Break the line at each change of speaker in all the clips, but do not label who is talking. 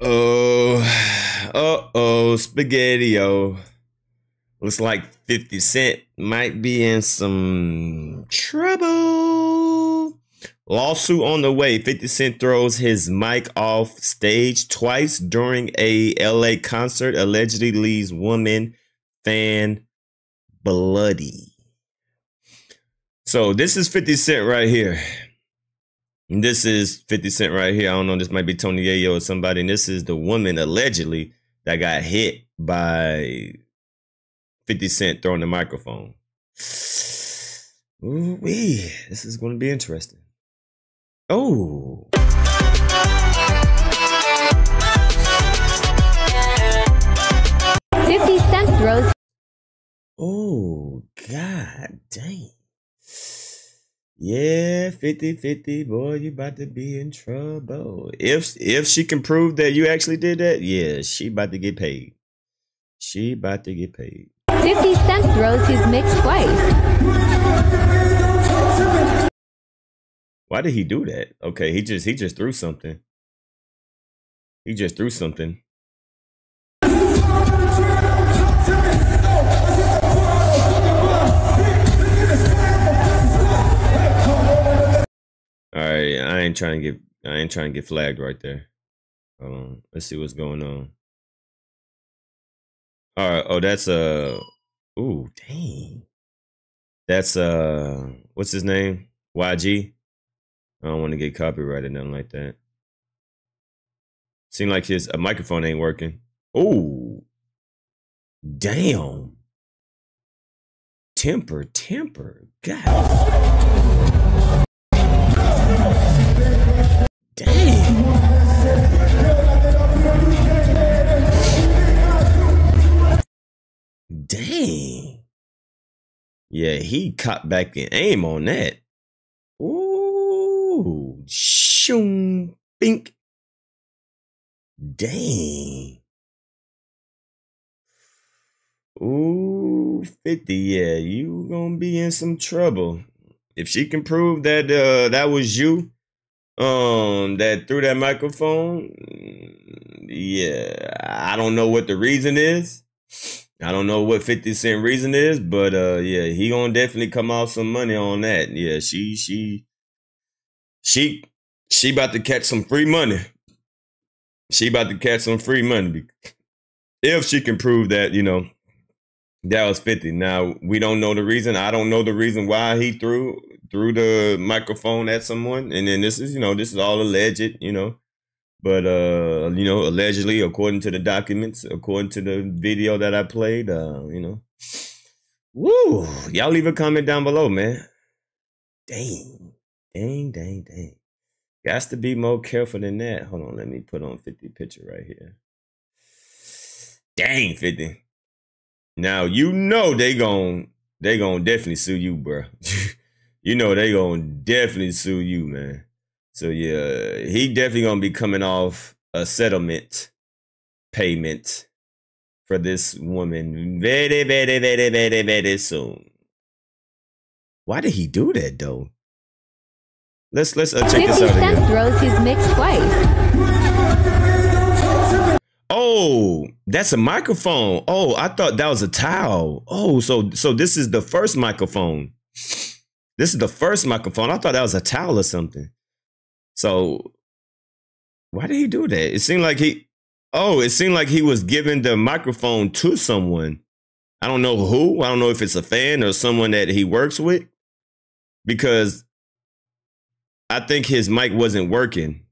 Oh, uh oh, spaghetti Looks like 50 Cent might be in some trouble. Lawsuit on the way. 50 Cent throws his mic off stage twice during a LA concert, allegedly leaves woman fan bloody. So this is 50 Cent right here. And this is 50 Cent right here. I don't know. This might be Tony Yayo or somebody. And this is the woman allegedly that got hit by 50 Cent throwing the microphone. Ooh wee. This is going to be interesting. Oh.
Fifty Cent throws.
Oh, god dang. Yeah, 50-50, boy, you about to be in trouble. If if she can prove that you actually did that, yeah, she about to get paid. She about to get paid.
50 Cent throws his mix twice.
Why did he do that? Okay, he just he just threw something. He just threw something. Ain't trying to get I ain't trying to get flagged right there. Um, let's see what's going on. All right. Oh, that's uh. Ooh, dang. That's uh. What's his name? YG. I don't want to get copyrighted, nothing like that. Seem like his a microphone ain't working. Ooh. Damn. Temper, temper. God. Damn. Dang. Yeah, he caught back in aim on that. Ooh. Shoom. Bink. Dang. Ooh, 50. Yeah, you gonna be in some trouble. If she can prove that uh that was you, um, that threw that microphone, yeah, I don't know what the reason is. I don't know what 50 Cent reason is, but uh yeah, he gonna definitely come off some money on that. Yeah, she she she she about to catch some free money. She about to catch some free money if she can prove that, you know, that was 50. Now, we don't know the reason. I don't know the reason why he threw threw the microphone at someone. And then this is, you know, this is all alleged, you know. But uh, you know, allegedly, according to the documents, according to the video that I played, uh, you know, woo, y'all leave a comment down below, man. Dang, dang, dang, dang. Got to be more careful than that. Hold on, let me put on 50 picture right here. Dang, 50. Now you know they gon' they gon' definitely sue you, bro. you know they gonna definitely sue you, man. So yeah, he definitely gonna be coming off a settlement payment for this woman very, very, very, very, very soon. Why did he do that though? Let's let's uh, check this out.
50 Cent throws his mix twice.
Oh, that's a microphone. Oh, I thought that was a towel. Oh, so so this is the first microphone. This is the first microphone. I thought that was a towel or something. So why did he do that? It seemed like he oh, it seemed like he was giving the microphone to someone. I don't know who. I don't know if it's a fan or someone that he works with. Because I think his mic wasn't working.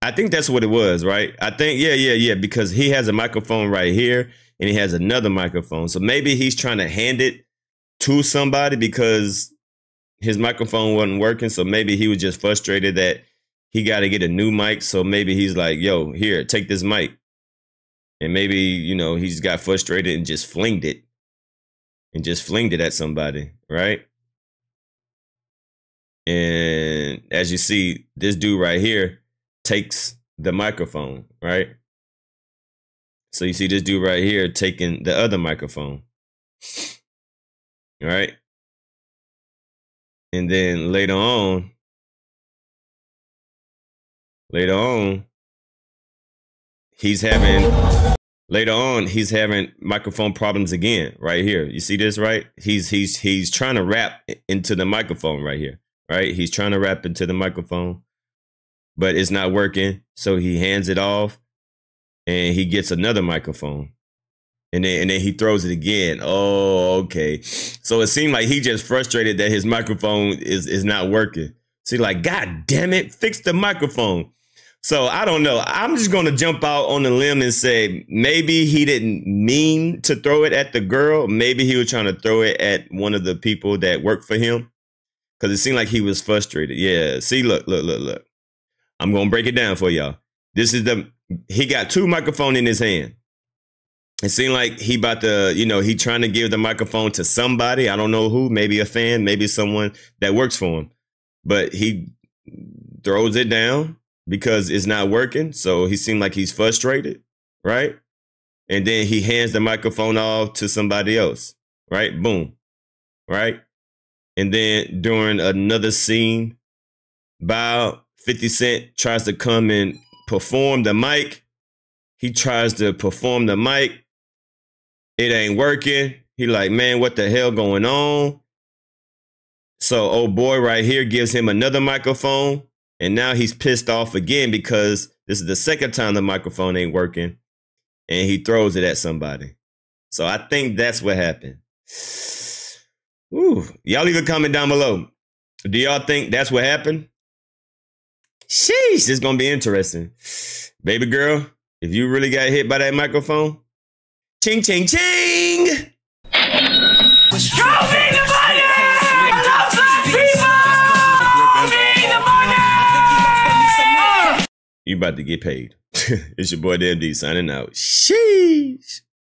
I think that's what it was, right? I think, yeah, yeah, yeah, because he has a microphone right here and he has another microphone. So maybe he's trying to hand it to somebody because his microphone wasn't working. So maybe he was just frustrated that he got to get a new mic. So maybe he's like, yo, here, take this mic. And maybe, you know, he's got frustrated and just flinged it and just flinged it at somebody, right? And as you see, this dude right here takes the microphone, right? So you see this dude right here taking the other microphone, right? And then later on, later on, he's having later on he's having microphone problems again right here. You see this right? He's he's he's trying to rap into the microphone right here right? He's trying to rap into the microphone but it's not working. So he hands it off and he gets another microphone and then and then he throws it again oh okay so it seemed like he just frustrated that his microphone is is not working so he's like god damn it fix the microphone so I don't know. I'm just going to jump out on the limb and say maybe he didn't mean to throw it at the girl. Maybe he was trying to throw it at one of the people that worked for him because it seemed like he was frustrated. Yeah. See, look, look, look, look. I'm going to break it down for y'all. This is the, he got two microphone in his hand. It seemed like he about to, you know, he trying to give the microphone to somebody. I don't know who, maybe a fan, maybe someone that works for him. But he throws it down because it's not working. So he seemed like he's frustrated, right? And then he hands the microphone off to somebody else, right? Boom, right? And then during another scene, Bow 50 Cent tries to come and perform the mic. He tries to perform the mic. It ain't working. He like, man, what the hell going on? So old boy right here gives him another microphone. And now he's pissed off again because this is the second time the microphone ain't working and he throws it at somebody. So I think that's what happened. Ooh, y'all leave a comment down below. Do y'all think that's what happened? Sheesh, this gonna be interesting. Baby girl, if you really got hit by that microphone, ching ching ching! Show me the money! You about to get paid. it's your boy DMD signing out. Sheesh.